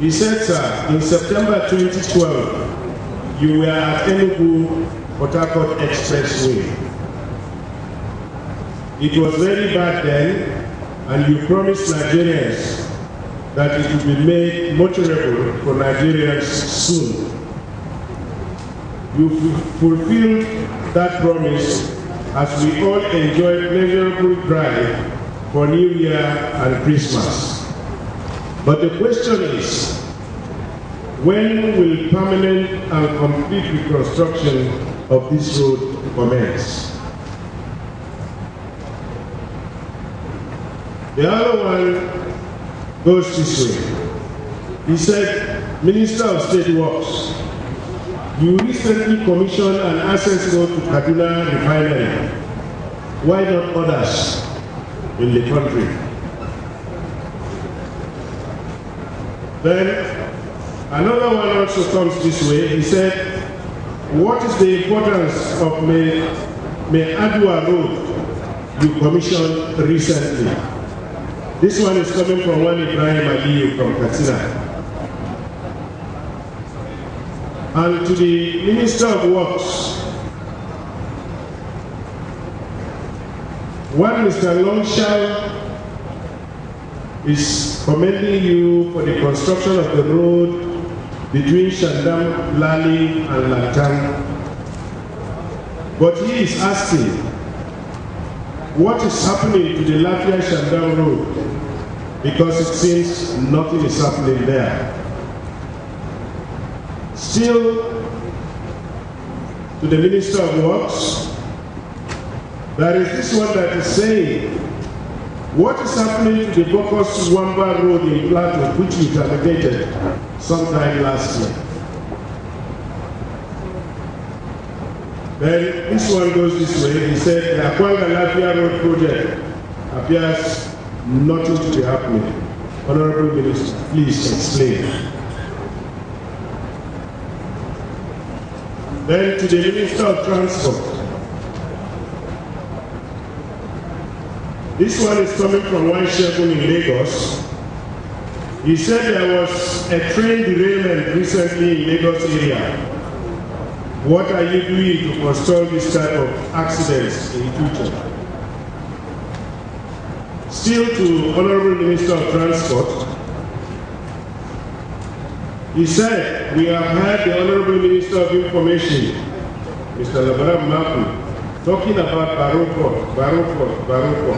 He said, sir, in September 2012, you were at Enugu Port Expressway. It was very bad then, and you promised Nigerians that it would be made motorable for Nigerians soon. You fulfilled that promise as we all enjoy pleasurable drive for New Year and Christmas. But the question is, when will permanent and complete reconstruction of this road commence? The other one goes this way. He said, Minister of State Works, you recently commissioned an access road to Kaduna Refinery. Why not others in the country? Then another one also comes this way. He said, what is the importance of May, May Adwa Road you commissioned recently? This one is coming from one Ibrahim Aliyu from Katsina. and to the Minister of Works. One, Mr. Longshall is commending you for the construction of the road between Shendam, Lali, and Langtang. But he is asking, what is happening to the Lafia Shendam road? Because it seems nothing is happening there. Still, to the Minister of Works, there is this one that is saying, what is happening to the Bokkos Wamba Road in Plateau, which we terminated sometime last year? Then this one goes this way. He said the Akwanga Lafia Road project appears nothing to be happening. Honorable Minister, please explain. Then to the Minister of Transport. This one is coming from one Shegun in Lagos. He said there was a train derailment recently in Lagos area. What are you doing to forestall this type of accidents in future? Still to Honorable Minister of Transport, he said, we have had the Honorable Minister of Information, Mr. Labaran Maku, talking about Baroko, Baroko, Baroko.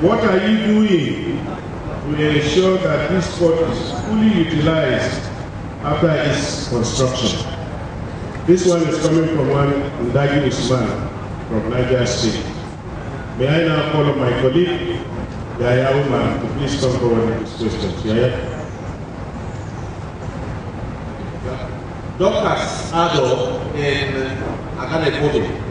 What are you doing to ensure that this port is fully utilized after its construction? This one is coming from one Ndagi Usman from Niger State. May I now call on my colleague, Yaya Umar, to please come forward with his questions. Yaya? Dorcas Ado in Aganekodi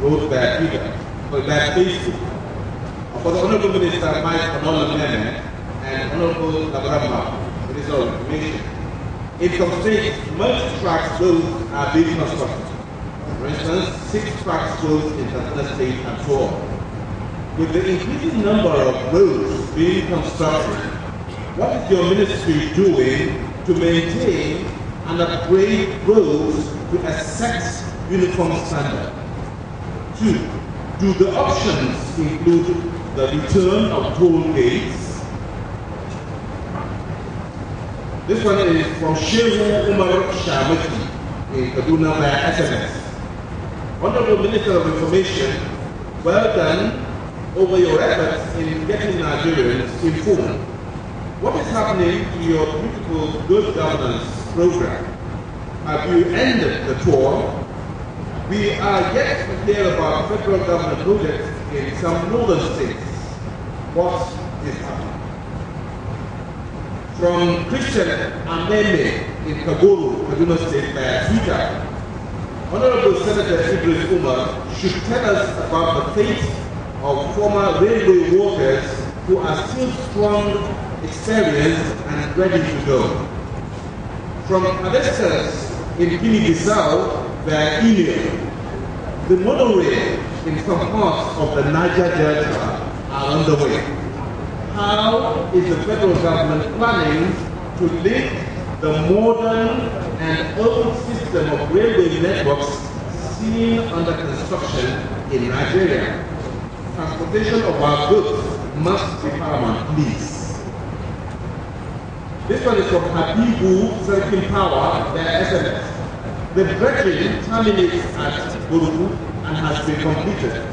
wrote their figure, for their Facebook. For the Honorable Minister Mike Onolememen and Honorable Labarama, Minister of Information, in some states, multi-track roads are being constructed. For instance, six-track roads in Tanzania State and on. With the increasing number of roads being constructed, what is your ministry doing to maintain and upgrade roads to a set uniform standard. Two, do the options include the return of toll gates? This one is from Shehu Umar Shamati in Kaduna via SMS. Honorable Minister of Information, well done over your efforts in getting Nigerians informed. What is happening to your beautiful good governance program. Have you ended the tour? We are yet to hear about federal government projects in some northern states. What is happening? From Christian Ameme in Kaguru, Kaduna State, via Twitter, Honorable Senator Idris Umar should tell us about the fate of former railway workers who are still strong, experienced, and ready to go. From Adestas in Guinea-Bissau via email, the monorail in some parts of the Niger Delta are underway. How is the federal government planning to link the modern and old system of railway networks seen under construction in Nigeria. Transportation of our goods must be paramount, please. This one is from Habibu Serkin Power, their SMS. The dredging terminates at Boruku and has been completed,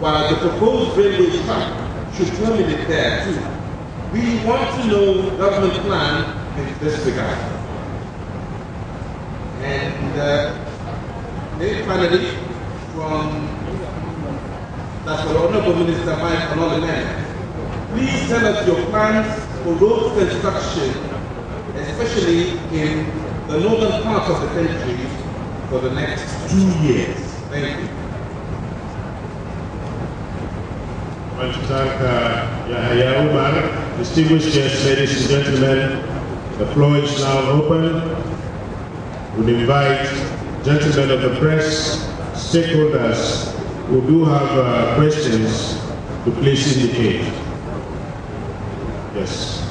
while the proposed railway track should terminate there too. We want to know government plan in this regard. And uh, then finally, from that's Honorable Minister Mike Onolememen. Please tell us your plans for road construction, especially in the northern part of the country for the next two years. Thank you. Thank Yahya Umar, distinguished guests, ladies and gentlemen. The floor is now open. We invite gentlemen of the press, stakeholders who do have uh, questions to please indicate. Yes.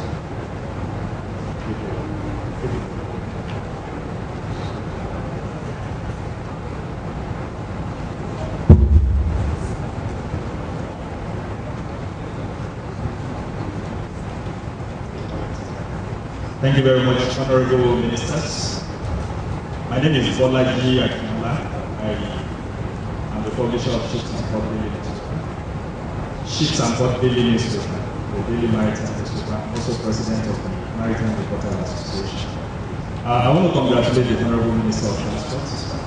Thank you very much, Honorable Ministers. My name is Bolaji Akinola. I am the publisher of Ships and Port Daily Newspaper. Ships and Port Daily Newspaper, the Daily Maritime Newspaper, I'm also president of the Maritime Reporters Association. Uh, I want to congratulate the Honorable Minister of Transport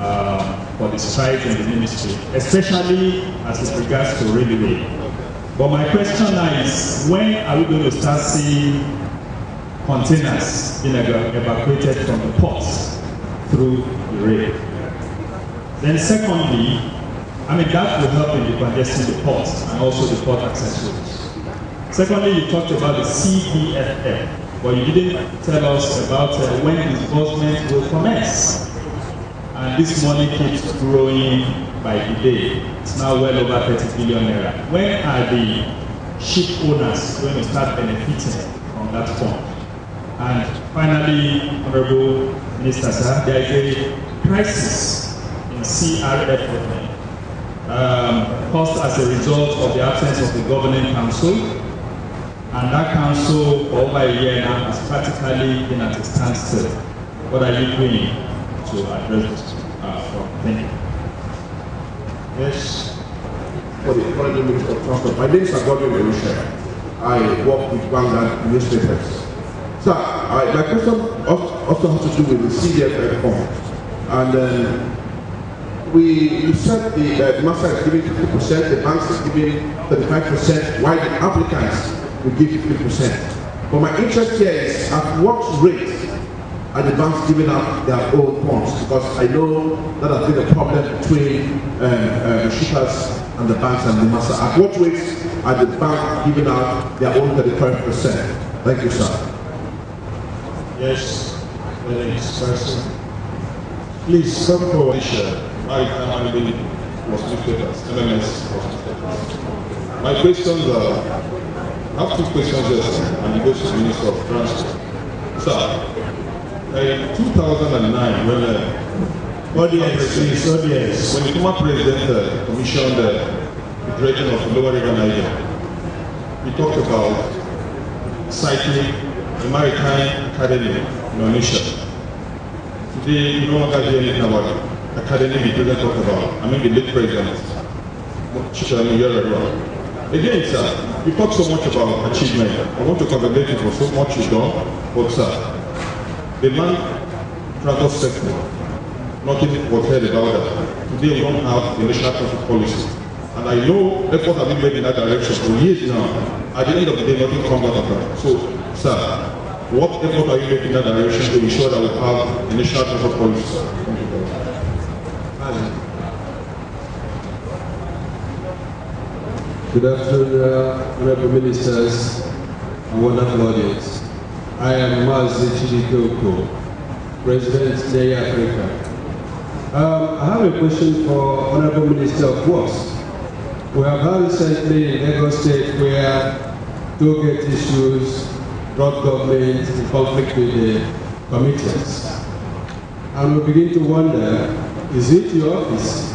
uh, for the strides in the ministry, especially as it regards to railway. But my question now is, when are we going to start seeing containers being evacuated from the ports through the rail. Then secondly, I mean that will help in decongesting the ports and also the port access roads. Secondly, you talked about the CVFF, but you didn't tell us about uh, when disbursement will commence. And this money keeps growing by the day. It's now well over 30 billion naira. When are the ship owners going to start benefiting from that fund? And finally, Honorable Minister Sir, there is a crisis in CRF um, caused as a result of the absence of the governing council. And that council, for over a year now, has practically been at a standstill. What are you doing to address this uh, Thank you. Yes. For the Minister of Transport, my name is Agodwin Elisha. I work with Vanguard newspapers. So I, my question also has to do with the CDF fund. And um, we you said the, uh, master is giving 50%, the banks is giving 35%, while the applicants will give 50%. But my interest here is at what rate are the banks giving up their own bonds? Because I know that has been a problem between uh, the shippers and the banks and the master. At what rates are the banks giving out their own 35%? Thank you, sir. Yes, the next person. Please come forward. Maritime Handling was newspapers, MMS was newspapers. My questions are, I have two questions sir, and it goes to the Minister of Transport. Sir, in 2009, when uh, audience, please, audience. When the former president uh, commissioned uh, the dredging of the Lower River Niger, he talked about cycling the Maritime Academy in Onitsha. Today, no longer hear anything about academy the president talk about. I mean, the late president, Yaradua. Again, sir, you talk so much about achievement. I want to congratulate you for so much you've done, but sir, the land transport sector, nothing was heard about that. Today, we don't have the national transport policy. And I know efforts have been made in that direction for years now. At the end of the day, nothing comes out of that. So, sir, what effort are you making in that direction to ensure that we have initial very much. Good afternoon, Honorable Ministers and wonderful audience. I am Mazi Chidikoko, President Day Africa. Um, I have a question for Honorable Minister of Works. We have had recently in Lagos State where toll gate issues brought government in conflict with the committees. And we begin to wonder, is it your office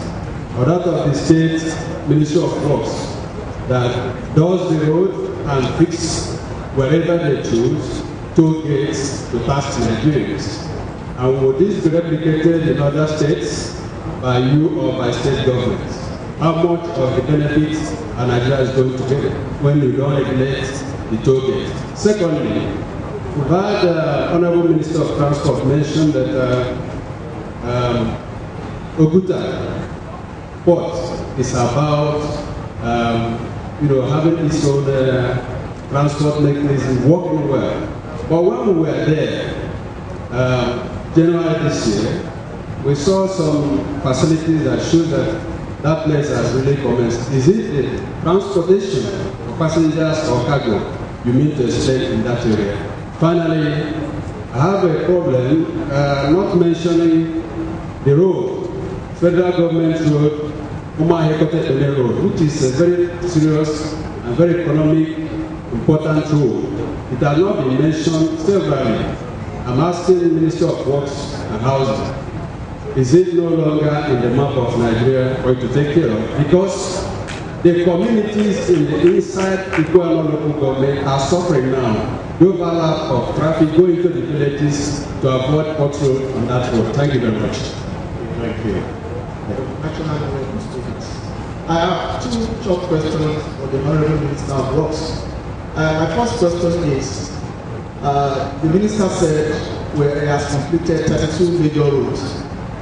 or that of the state Ministry of Works that does the road and fix wherever they choose toll gates to tax Nigerians? And would this be replicated in other states by you or by state governments? How much of the benefits are Nigeria is going to get when you don't regulate gate? Secondly, we've had uh, Honorable Minister of Transport mention that uh, um, Oguta port is about um, you know having its own uh, transport mechanism working well. But when we were there, um, January this year, we saw some facilities that showed that that place has really commenced. Is it the transportation of passengers or cargo you mean to explain in that area? Finally, I have a problem uh, not mentioning the road, federal government road, Umar Hekote road, which is a very serious and very economic important road. It has not been mentioned severally. I'm asking the Minister of Works and Housing, is it no longer in the map of Nigeria for you to take care of? Because the communities in the inside Iguana local government are suffering now. The overlap of traffic going to the villages to avoid pothole on that road. Thank you very much. Thank you. I have two short questions for the Honorable Minister of Works. Uh, my first question is, uh, the Minister said where he has completed 32 major roads.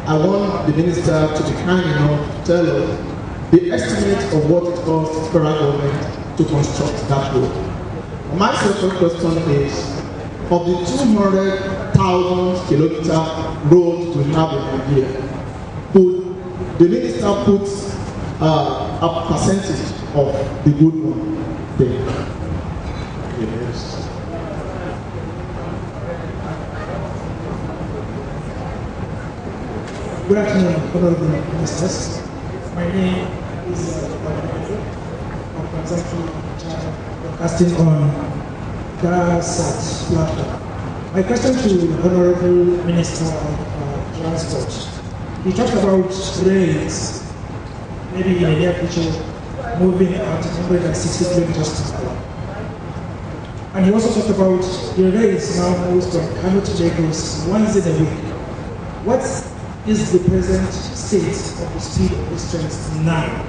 I want the Minister to be kind enough to tell us the estimate of what it costs federal government to construct that road. My second question is, of the 200,000 kilometer road we have in Nigeria, could the minister put uh, a percentage of the good one there? Yes. Good afternoon, honorable ministers. My name is I'm presently broadcasting on platform. My question to the honorable minister of uh, transport. He talked about rails, maybe in the near future, moving at 160 kilometers per hour. And he also talked about the rails now moves from Kano to Lagos once in a week. What is the present state of the speed of these trains now?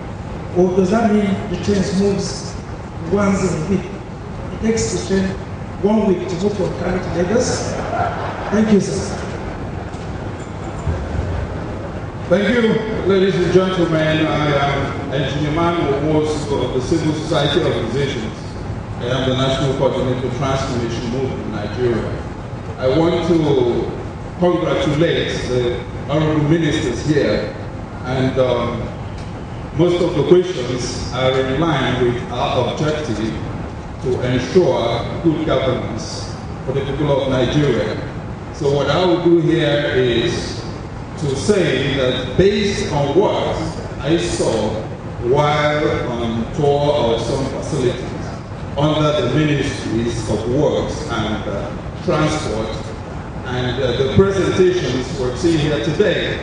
Or does that mean the trains moves once in a week? It takes the train one week to move from Kano to Lagos? Thank you, sir. Thank you, ladies and gentlemen. I am Engineer Man Awards of the Civil Society Organizations. I am the National Coordinator Transformation Movement in Nigeria. I want to congratulate the honorable ministers here, and um, most of the questions are in line with our objective to ensure good governance for the people of Nigeria. So what I will do here is to say that based on what I saw while on tour of some facilities under the Ministries of Works and uh, Transport, and uh, the presentations we're seeing here today,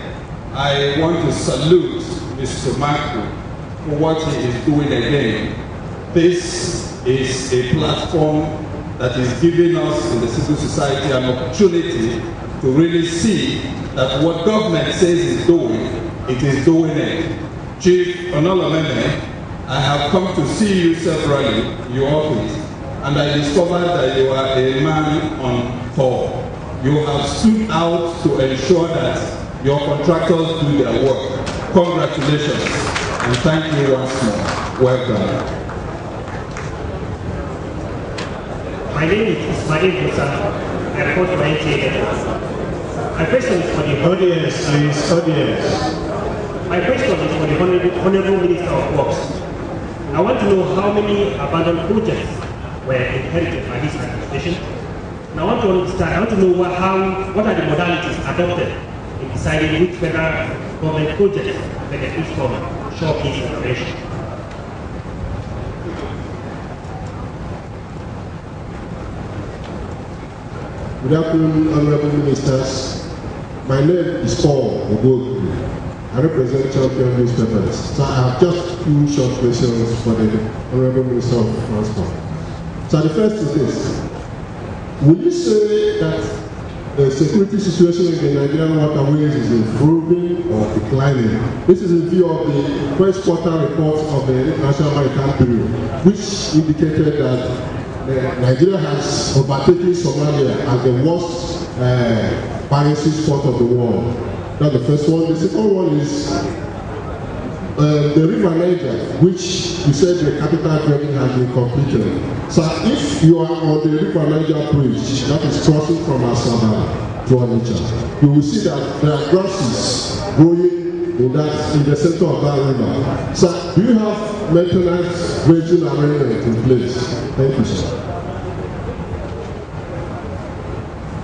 I want to salute Mr. Maku for what he is doing again. This is a platform that is giving us in the civil society an opportunity to really see that what government says is doing, it is doing it. Chief Onolememen, I have come to see you severally, your office, and I discovered that you are a man on call. You have stood out to ensure that your contractors do their work. Congratulations, and thank you once more. Welcome. My name is Ismail Musa. I report to NTA. My question is for the Audience, please, audience. My question is for the Honorable, Honorable Minister of Works. I want to know how many abandoned projects were inherited by this administration. And I want to understand, I want to know what, how, what are the modalities adopted in deciding which federal government projects benefit from short case innovation. Good afternoon, honorable ministers. My name is Paul Ogogu. I represent Champion Newspapers. So I have just two short questions for the honorable minister of transport. So the first is this. Would you say that the security situation in the Nigerian waterways is improving or declining? This is in view of the first quarter report of the International Maritime Bureau, which indicated that uh, Nigeria has overtaken Somalia as the worst uh, piracy spot of the world. That's the first one. The second one is uh, the river Niger, which you said the capital dredging has been completed. So if you are on the river Niger bridge, that is crossing from Asaba to Onitsha, you will see that there are grasses growing in that in the center of that river. So do you have maintenance dredging arrangement in place? Thank you, sir.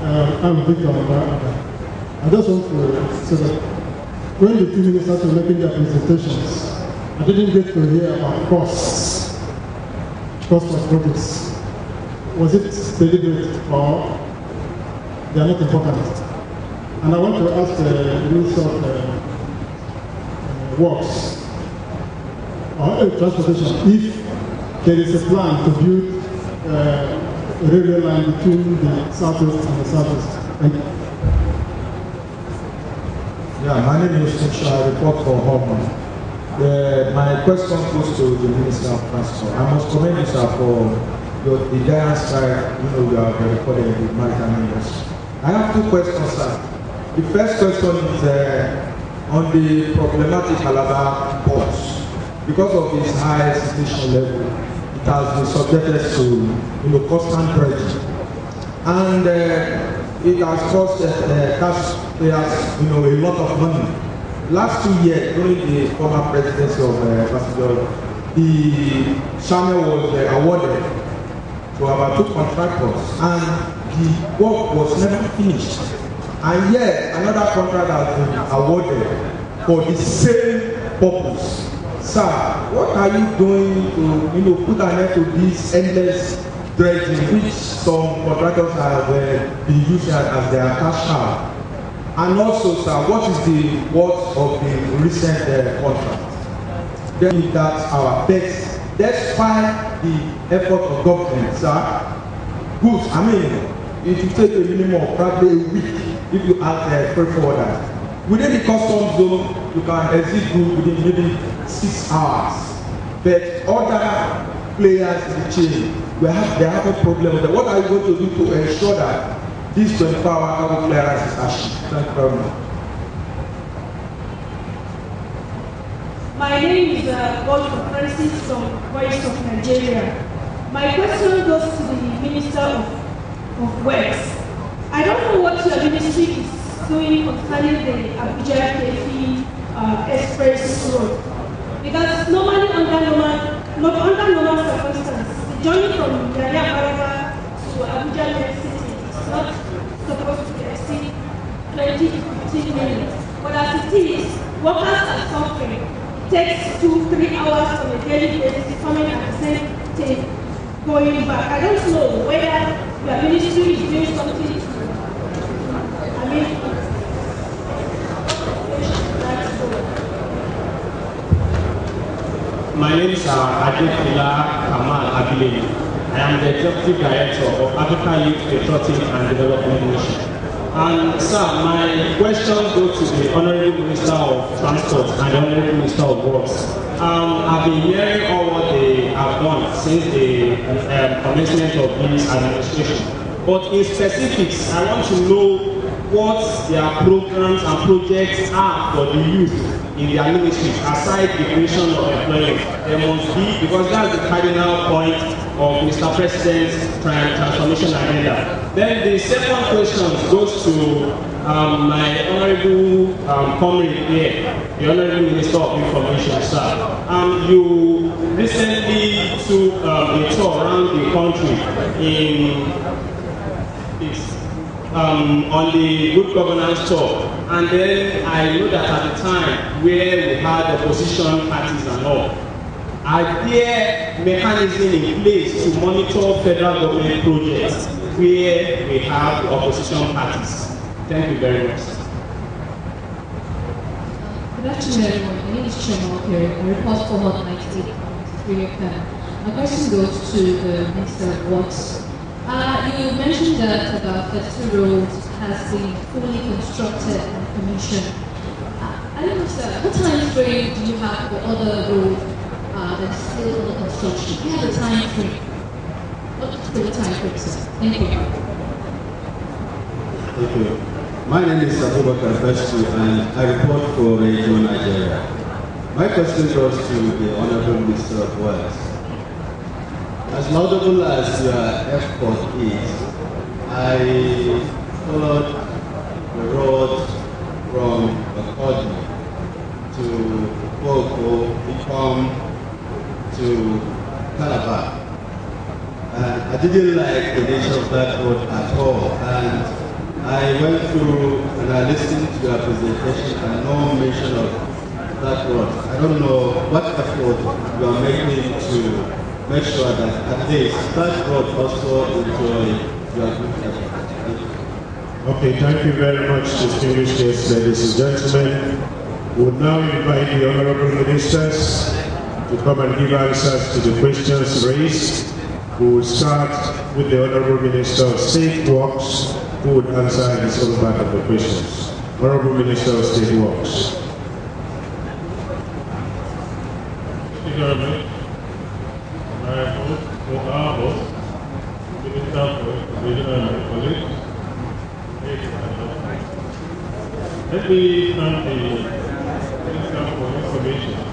Uh, I'm Victor. I just want to say that when the two ministers were making their presentations, I didn't get to hear about costs, cost of projects. Was it deliberate or they are not important? And I want to ask the Minister of uh, uh, Works or uh, Transportation if there is a plan to build uh, a railway line between the southwest and the southwest. My name is Nisha, I report for. The, my question goes to the Minister of Transport. I must commend you, sir, for your, the giant strike you know, you have recorded the maritime industry. I have two questions, sir. The first question is uh, on the problematic Calabar ports. Because of its high siltation level, it has been subjected to you know, constant pressure. And uh, it has cost uh, taxpayers, you know, a lot of money. Last two years, during the former presidency of uh, Ambassador, the channel was uh, awarded to about two contractors, and the work was never finished. And yet, another contract has been awarded for the same purpose. Sir, what are you doing to, you know, put an end to this endless dredging which some contractors have uh, been using as their cash cow. And also, sir, what is the worth of the recent uh, contract? Then that our best, despite the effort of government, sir, goods, I mean, it will take a minimum of probably a week if you ask uh, freight forwarders. Within the customs zone, you can exit goods within maybe six hours. But other players in the chain we have they have a problem with that. What are you going to do to ensure that this 24 hour cargo is achieved? Thank you very much. My name is uh, Godfrey Francis from Voice of Nigeria. My question goes to the Minister of, of Works. I don't know what your ministry is doing concerning the Abuja Keffi uh, Express Road. Because normally under normal, not under normal circumstances, the journey from Nyanya to Abuja Main Is not supposed to exceed 20 to 15 minutes. But as it is, workers are suffering. Takes two, three hours on a daily basis coming at the same going back. I don't know whether your ministry is doing something to, I mean, My name is uh, Adekila Kamal Abilene. I am the Executive Director of African Youth Patriotic and Development Mission. And sir, my question goes to the Honorable Minister of Transport and the Honorable Minister of Works. Um, I've been hearing all what they have done since the um, commencement of this administration. But in specifics, I want to know what their programs and projects are for the youth in their ministries aside the creation of employment there must be because that's the cardinal point of mr president's transformation agenda. Then the second question goes to um, my honourable um, comrade here the honourable minister of information sir. Um, you recently took um, a tour around the country in um, on the good governance tour. And then I know that at the time where we had opposition parties and all are there mechanism in place to monitor federal government projects where we have opposition parties. Thank you very much. Good afternoon, everyone. My name is Okere. I report for Hot 98.3 FM. My question goes to the Minister Works. Uh, you mentioned that about 32 roads has been fully constructed and commissioned. Uh, I don't understand, what time frame do you have for other roads uh, time frame? Time frame, sir? Thank you. Thank you. My name is Abubakar Festu and I report for Radio Nigeria. My question goes to the Honorable Minister of Works. As laudable as your effort is, I followed the road from Bakodi to Boko, Ikom to Calabar. And I didn't like the nature of that road at all. And I went through and I listened to your presentation and no mention of that road. I don't know what effort you are making to make sure that at least that road also enjoy your good. Okay, thank you very much, distinguished guests, ladies and gentlemen. We would now invite the honorable ministers to come and give answers to the questions raised. We will start with the honorable minister of state works, who would answer his own part of the questions. Honorable Minister of State Works. Thank you very much. My host, for our host, Minister for Regional and Colleagues, let me thank the Minister for Information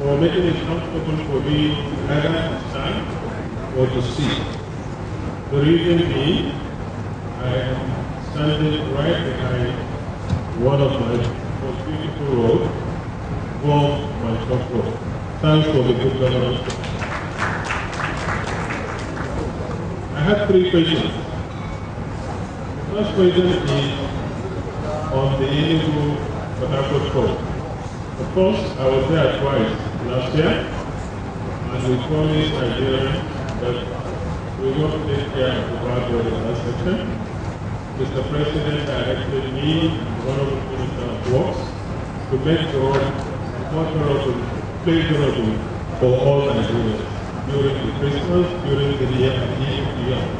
for making it comfortable for me to stand or to speak. The reason being, I am standing right behind one of my most beautiful roads, Golf my top road. Thanks for the good governance. I have three questions. The first question is on the Enugu Port. Of course, I was there twice last year, and we promised Nigerians that we will take care of the road in that section. Mr. President directed me, one of the Minister of Works, to make the road more tolerable, pleasurable for all Nigerians during the Christmas, during the year, and even beyond.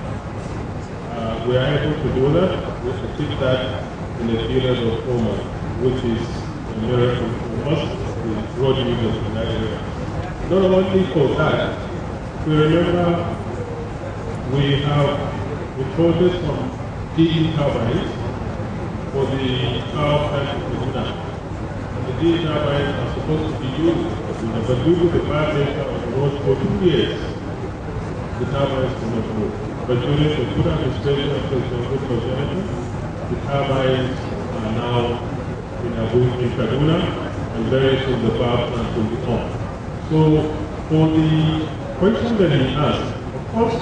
Uh, we are able to do that. We achieved that in a period of four which is a miracle for us, the road users in Nigeria. Not only for that, we remember we have reported from GE turbines for the power plant in Kaduna. And the GE turbines are supposed to be used but due to the bad nature of the road for two years, the turbines could not move. But during the good administration of President Goodluck Jonathan, the turbines are now in Abu in Kaduna, and very soon the power plant will be on. So for the question that he asked, of course,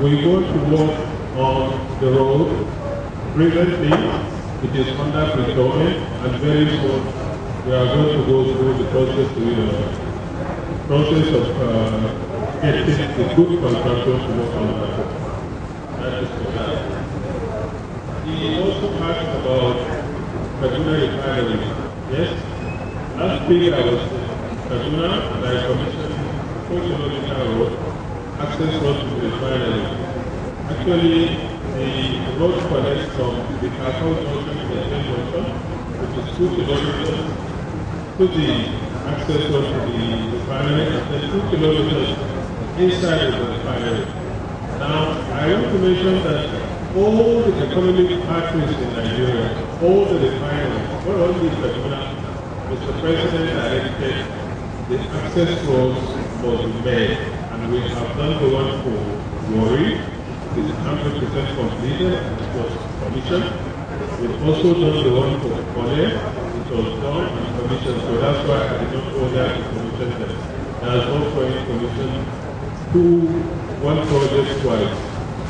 we want to work on the road. Presently, it is under procurement, and very soon we are going to go through the process, uh, process of uh, getting the good contractors to work on that. That is for that. He also asked about Kaduna refinery. Yes, last week I was in Kaduna and I commissioned 4 kilometer road, access road to the refinery. Actually, the road connects from the Kakao Junction to the Train Junction, which is 2 kilometers, to the access road to the refinery, and then 2 kilometers inside of the refinery. Now, I want to mention that all the economic partners in Nigeria, all the refineries, not only Kaduna, Mr. President I directed the access roads must be made, and we have done the one for Warri, it is 100% completed, it was commissioned. We've also done the one for Kole, it was done and commissioned, so that's why I did not there to commission them. There's also a commission two, one project twice.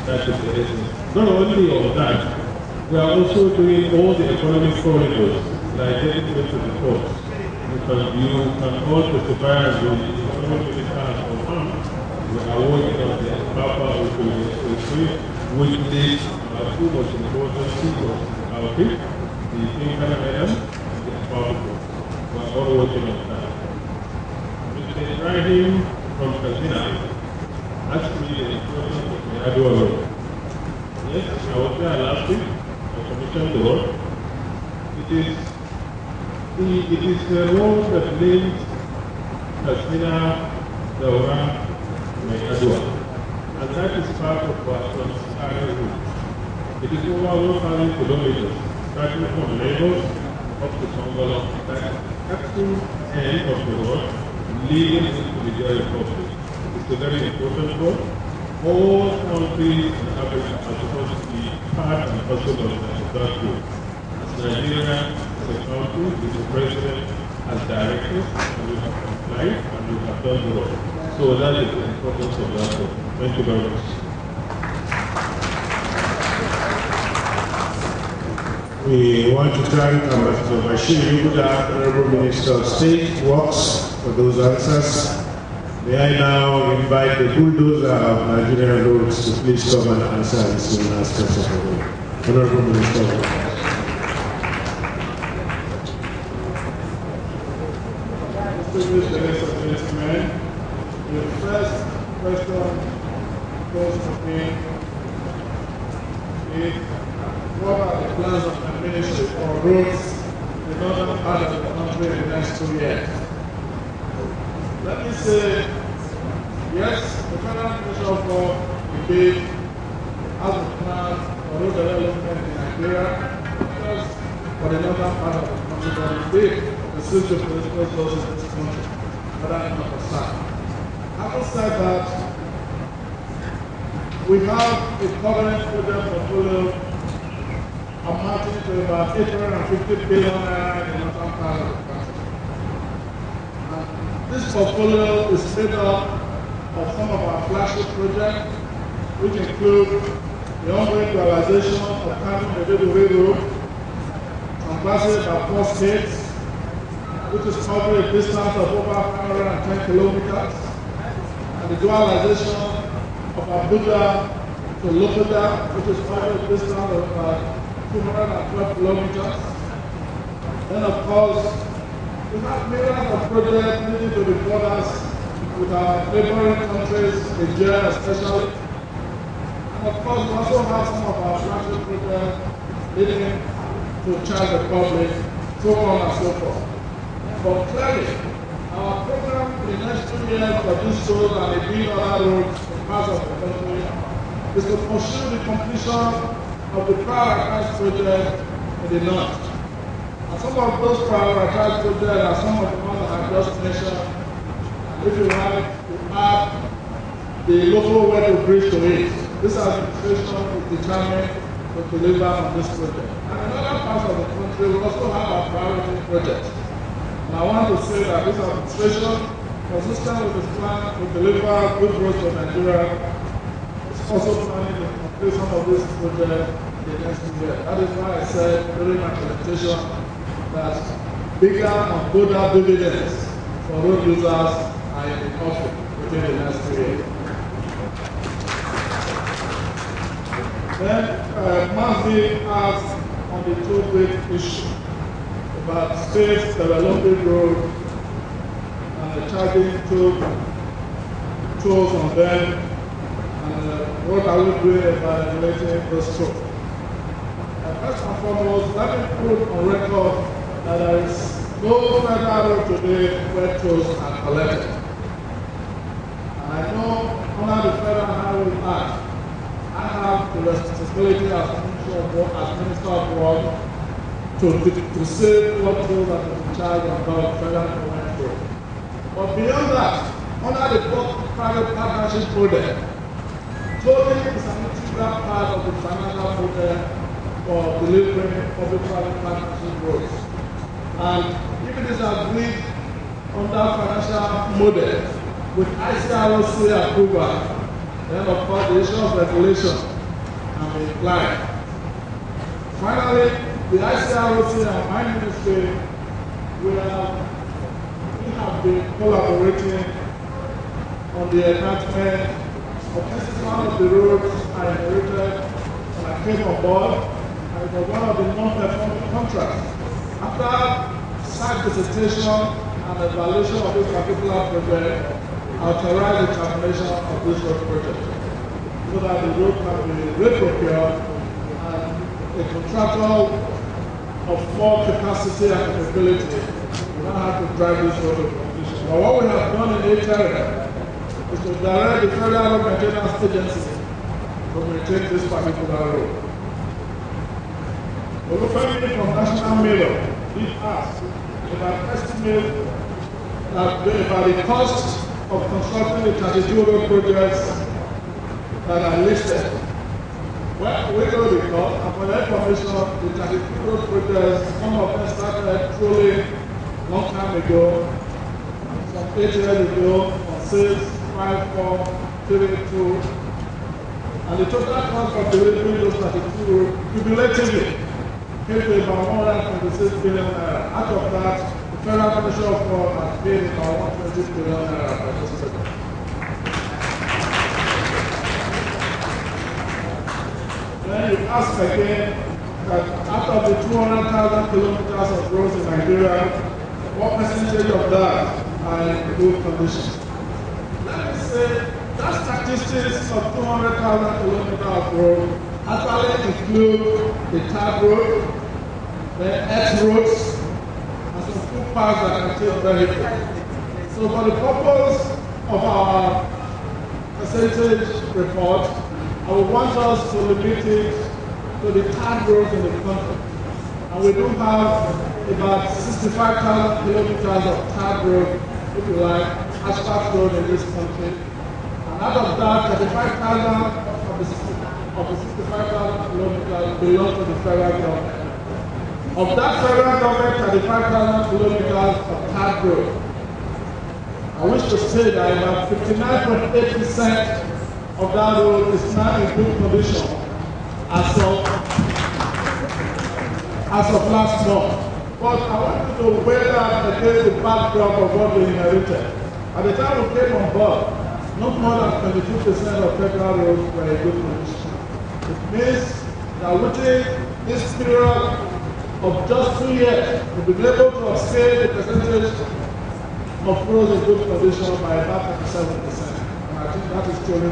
That is the essence. Not only of that, we are also doing all the economic corridors, getting to the ports. Because you can all testify the minister has confirmed, we are working on the Papa Okoye witnessed our two most important sequels our fifth, the Tinkana Madam, and the Powerful. We are all working on that. Mr. Ibrahim from Katsina asked me the importance of the Adwa Road. Yes, I was there last week. I commissioned the road. It is the, it is the road that links Katsina, Daura, and. And that is part of our Trans-Sahara route. It is over 1,000 kilometers, starting from Lagos up to Songolo, that actual end of the road leading into the Nigeria Republic. It's a very important road. All countries in Africa are supposed to be part and parcel of that road. As Nigeria, the president director, and we have complied and we have done the. So that is the importance of that road. Thank you very much. We want to thank Ambassador Bashir Yuguda, Honorable Minister of State Works, for those answers. May I now invite the bulldozer of Nigerian roads to please come and answer as soon as possible. Honorable Minister of and the first question goes to me is what are the plans of the ministry for roads in the northern part of the country in the next two years? Let me say, yes, the federal commission for the bid has a plan for road development in Nigeria, for the northern part of the country, but the bid the system of this I'm not concerned. Having said that, we have a current project portfolio amounting to about 850 billion naira in the northern part of the country. And this portfolio is made up of some of our flagship projects, which include the ongoing dualization of Kano Maiduguri Road, translated by four states, which is covering a distance of over 510 kilometers, and the dualization of Abuja to Lokoja, which is covering a distance of about 212 kilometers. Then, of course, we have millions of projects to the borders with our neighboring countries, Nigeria especially. And of course, we also have some of our flagship projects leading to Czech Republic, so on and so forth. But clearly, our program in the next two years for this and the other roads in parts of the country is to pursue the completion of the prioritized projects in the north. And some of those prioritized projects are some of the ones that I just mentioned. And if you like to add the local to bridge to it, this administration is determined to deliver on this project. And in other parts of the country, we also have our priority projects. And I want to say that this administration, consistent with its plan to deliver good roads for Nigeria, is also planning to complete some of these projects in the next two years. That is why I said during my presentation that bigger and bolder dividends for road users are in the offering within the next two years. Then uh, Mazi asked on the gate issue about states developing road uh, charging toll, tolls on them uh, what are we doing about regulating those tolls. Uh, first and foremost, let me put on record that there is no federal road today where tolls are collected. And I know under the Federal Highway Act, I have the responsibility as Minister of Work, as Minister of Work to, say what to be charged about federal government road. But beyond that, under the private partnership project, tolling is an integral part of the financial project for delivering public-private partnership roads. And if it is agreed under financial model with ICRC approval, then of course the issue of regulation can be applied. Finally, the ICRC and my ministry, we have, we have been collaborating on the enhancement of this is one of the roads I inherited when I came on board, it was one of the non-performing contracts. After site visitation and evaluation of this particular project, I authorized the termination of this road project so that the road can be reprocured and a contractor of full capacity and capability will not have to drive this road to completion. But what we have done in each is to direct the Federal Road Maintenance Agency to maintain this particular road. Olufemi from National Mirror did ask about estimate that about the cost of constructing the 32 road projects that are listed. Well, we know the cost, and for that information, the 32 road some of them started uh, truly long time ago, some eight years ago, on six, five, four, three, two. And the total cost of delivering those 32 cumulatively came to about 126 billion naira. Out of that, the Federal Commission of Fraud has paid about 120 billion naira for this Then you ask again that out of the 200,000 kilometers of roads in Nigeria, what percentage of that are in good condition? Let me say that statistics of 200,000 kilometers of road actually include the tar road, the earth roads, and some footpaths that can take vehicles. So for the purpose of our percentage report, I would want us to limit it to the tar roads in the country. And we do have about 65,000 kilometers of tar road, if you like, asphalt road in this country. And out of that, 35,000 of the of the 65,000 kilometers belong to the federal government. Of that federal government, 35,000 kilometers of tar road. I wish to say that about 59.8% of that road is now in good condition as of, as of last month. But I want to weigh that against the backdrop of what we inherited. At the time we came on board, not more than 22% of federal roads were in good condition. It means that within this period of just two years, we've been able to upscale the percentage of roads in good condition by about 37%. I that is truly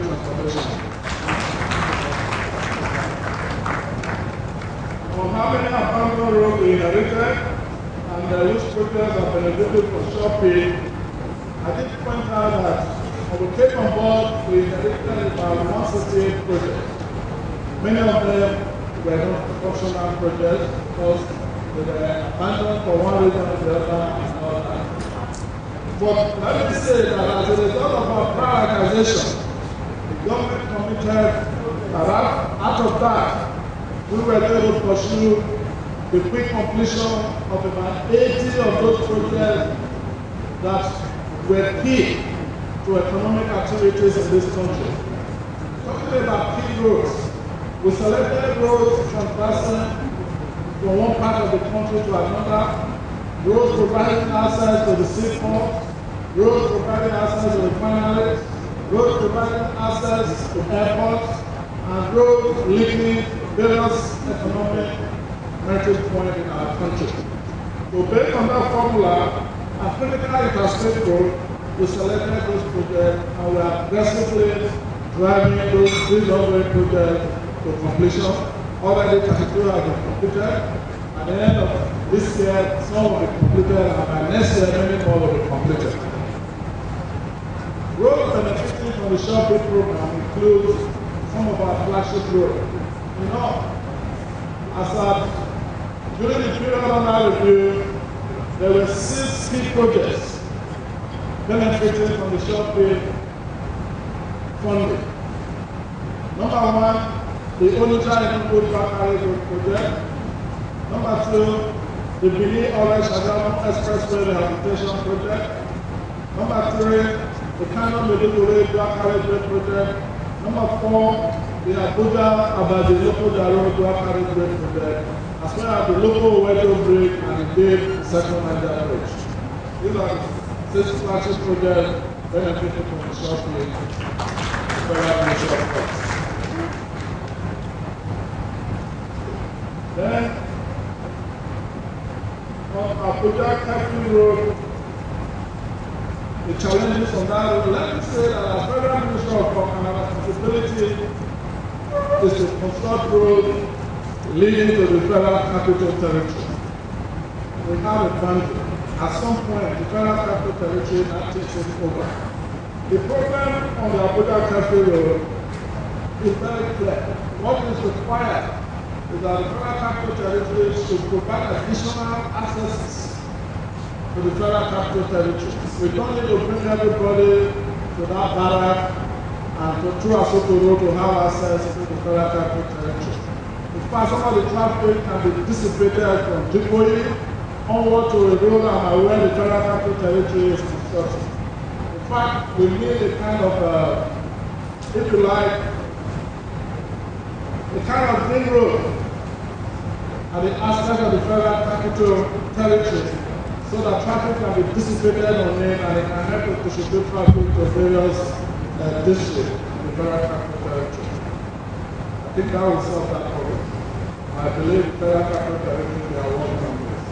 abandoned roads inherited and uh, which projects are benefited SURE-P, I did point out that when we came on board, we inherited about 168 projects. Many of them were not functional projects because they were abandoned for one reason or the other and all that. But let me say that as a result of our prioritization, the government committed that out of that, we were able to pursue the quick completion of about 80 of those projects that were key to economic activities in this country. Talking about key roads, we selected roads transversing from one part of the country to another, roads providing access to the seaport, roads providing access to refineries, roads providing access to airports, and roads linking various economic metric points in our country. So based on that formula, a critical interstate road, we selected those projects and we are aggressively driving those three railway projects to completion. Already 32 have been completed. At the end of this year, some will be completed, and by next year, many more will be completed. Roads benefiting from the SURE-P program includes some of our flagship roads. You know, as at during the period under review, there were six key projects benefiting from the SURE-P funding. Number one, the Onitsha Enugu Bakari Road project. Number two, the Benin Ore Shagamu Expressway Rehabilitation Project. Number three, the kind Kano Medikure Black Carriage Rail Project. Number four, in Abuja about the local Daro Black Carriage Rail Project, as well as the local weather break and the big second Niger Bridge. These are six flagship projects benefiting from the shopping Then, on Abuja Capital Road, the challenges on that road, let me say that our federal minister of our responsibility is to construct roads leading to the federal capital territory. We have a boundary. At some point, the federal capital territory now takes over. The problem on the Abuja Capital Road is very clear. What is required is that the federal capital territory should provide additional access to the federal capital territory. We don't need to bring everybody to that barrack and to through Asoto Road to have access to the federal capital territory. In fact, some of the traffic can be dissipated from Jikwoyi onward to a road and where the federal capital territory is constructed. In fact, we need a kind of, uh, if you like, a kind of ring road at the aspect of the federal capital territory so that traffic can be dissipated on it and it can help to distribute traffic to various uh, districts in the capital territory. I think that will solve that problem. I believe the capital territory they are working on this.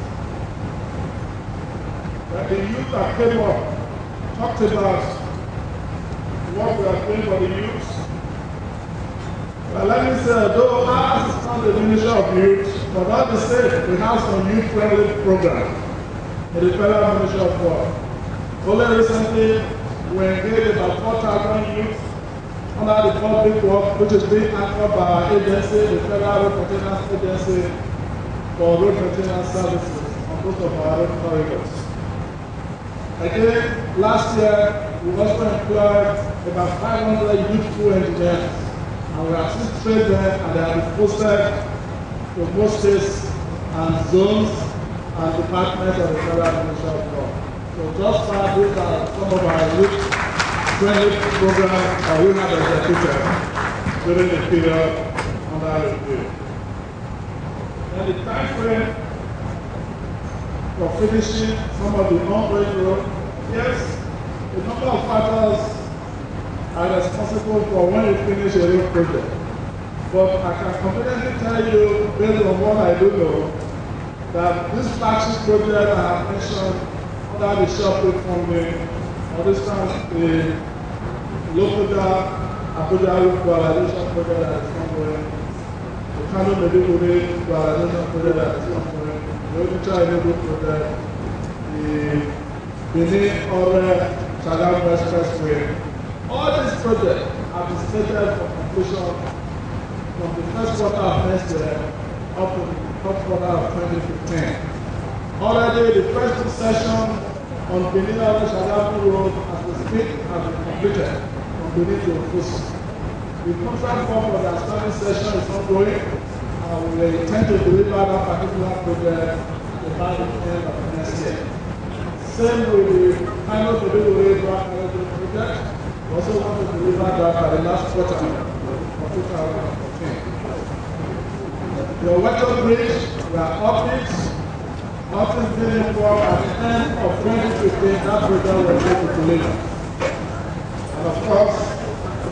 That the youth that came up talked about what we are doing for the youth. Well, let me say, though ours is not the Ministry of Youth, but not the same, we have some youth-friendly programs in the Federal Ministry of Work. Only recently, we engaged about 4,000 youth under the public work, which is being anchored by our agency, the Federal Road Maintenance Agency for Road Maintenance Services on both of our road corridors. Again, last year, we also employed about 500 youthful engineers, and we trained them and they been posted to most states and zones and departments of the Federal Ministry of Law. So just far, these are some of our youth friendly programs that we have executed during the period under review. And the time frame for finishing some of the ongoing work, yes, a number of factors are responsible for when you finish a road project. But I can confidently tell you, based on what I do know, that this flagship project I have mentioned under the SURE-P funding, for instance, the local Abuja dualization project that is ongoing, the Kano Maiduguri dualization project that is ongoing, the Onitsha Enugu project, the Benin Ore Shagamu Expressway. All these projects have been slated for completion from the first quarter of next year up to first quarter of 2015. Already the first two sessions on Benin Ore Shagamu Road as we speak have been completed from Benin to Ofosu. The contract form for the outstanding session is ongoing and we intend to deliver that particular project by the end of next year. Same with the final delivery draft project. We also want to deliver that by the last quarter of 2014. The Oweto Bridge, up it. Office building work at the end of 2015, that project was able to deliver. And of course,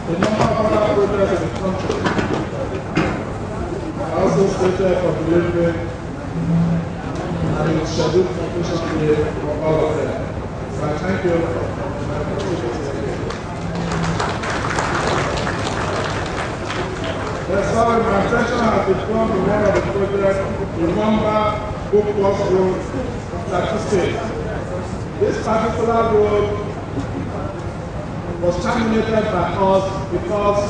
the number of other projects in the country are also slated for delivery and scheduled completion date for all of them. So I thank you participation. Yes, sorry, my attention has been drawn one of the projects, Remember Book Cross Road, State. This particular road was terminated by us because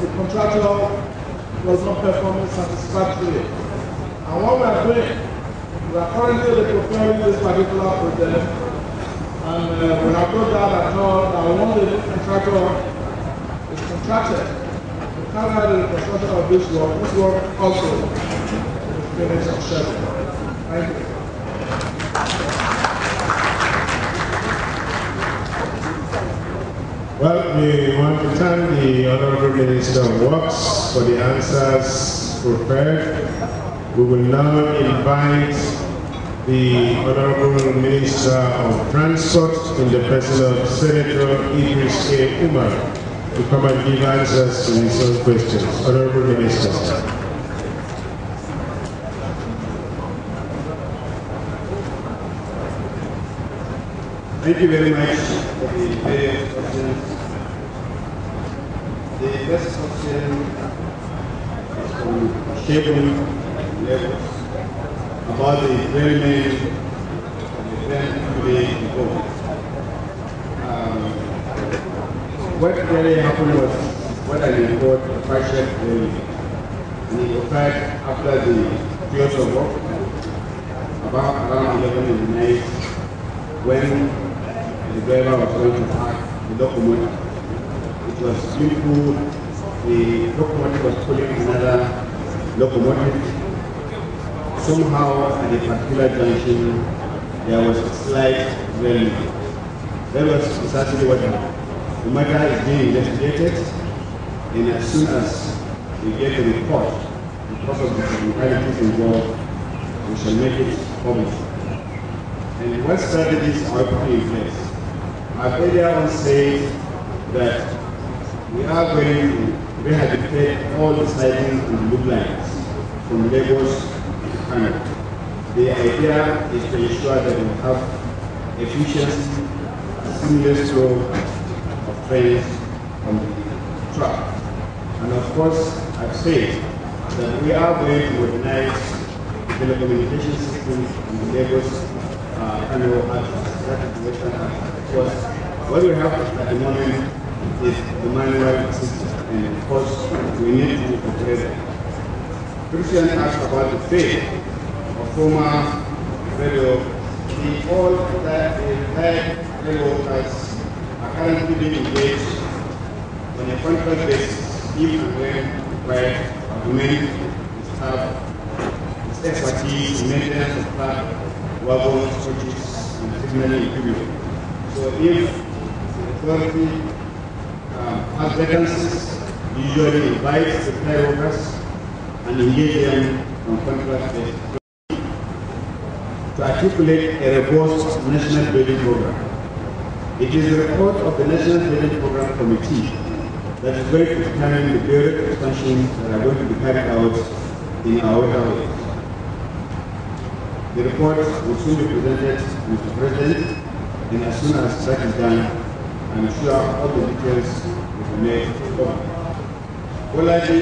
the contractor was not performing satisfactorily. And what we are doing, we are currently preparing this particular project, and uh, we have no doubt at all that once the new contractor is contracted, the of this work, this work also. Thank you. Well, we want to thank the Honorable Minister of Works for the answers prepared. We will now invite the Honorable Minister of Transport in the person of Senator Idris A. Umar to come and give answers to these own questions. Honorable Minister. Thank you very much for the very questions. The first question is from Shebun Levels about the very name of the event today what really happened was what I report derailment. And it occurred after the close of work, about around 11 in the night, when the driver was going to park the locomotive. It was beautiful. The locomotive was pulling another locomotive. Somehow at a particular junction, there was a slight derailment. That was precisely what happened. The matter is being investigated, and as soon as we get a report, because of the technicalities involved, we shall make it public. And what strategies are put in place? I've earlier on said that we are going to rehabilitate all the sidings and loop lines from Lagos to Kano. The idea is to ensure that we have efficiency, seamless flow of trains on the track. And of course, I've said that we are going to modernize the telecommunication systems in Lagos, uh, Kano, and that is the Western because what we have at the moment is the manual system, and of course we need to operate it. Christian asked about the fate of former radio. The all that the retired radio are currently being engaged on a contract basis, if and when required, augment the staff, its expertise in maintenance of track, wagons, coaches, and equipment. So if the authority um, has vacancies, usually invites the supply workers and engage them on contract basis to articulate a robust national building program. It is a report of the National Building Program Committee that is going to determine the bureau expansions that are going to be carried out in our waterways. The report will soon be presented to the President and as soon as that is done, I'm sure all the details will be made public. Bolaji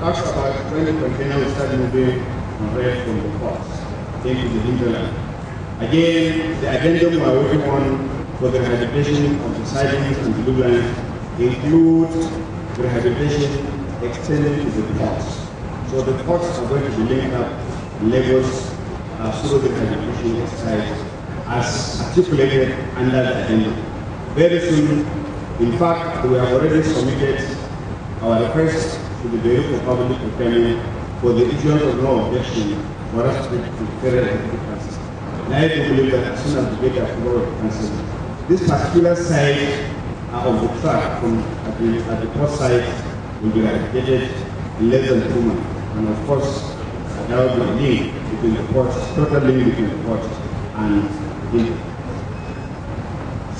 asked about when the container will start moving on red from the ports into the hinterland. Again, the addendum we are working on for the rehabilitation of the the blue line includes rehabilitation extended to the ports. So the ports are going to be linked up Lagos uh, through the rehabilitation exercise as articulated under the agenda. Very soon, in fact, we have already submitted our request to the Bureau for Public Procurement for the issuance of no objection for us to carry the council. And I believe that as soon as we get approval of the council, this particular side of the track from at the, at the port side will be eradicated in less than two months. And of course, there will be a link between the ports, total link between the ports and the